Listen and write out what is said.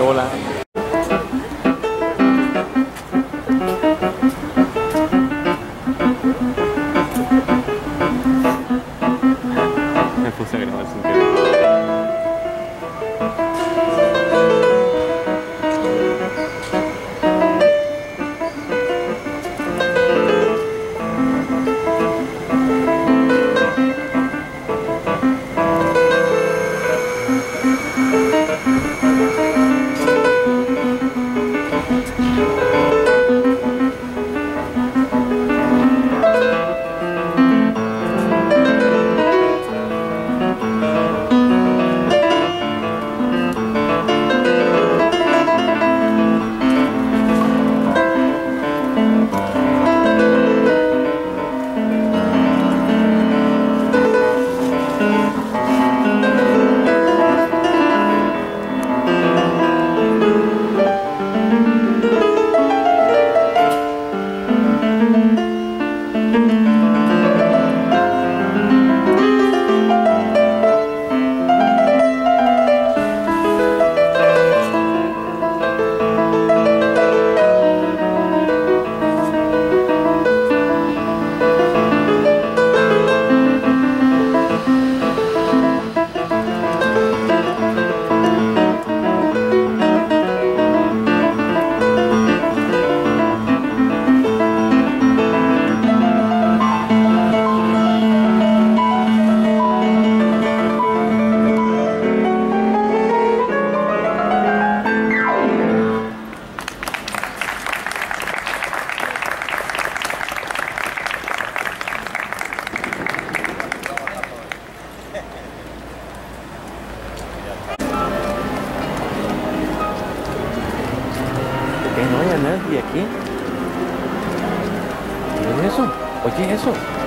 bola. ¿Por qué no hay nadie aquí? ¿Qué es eso? Oye, eso.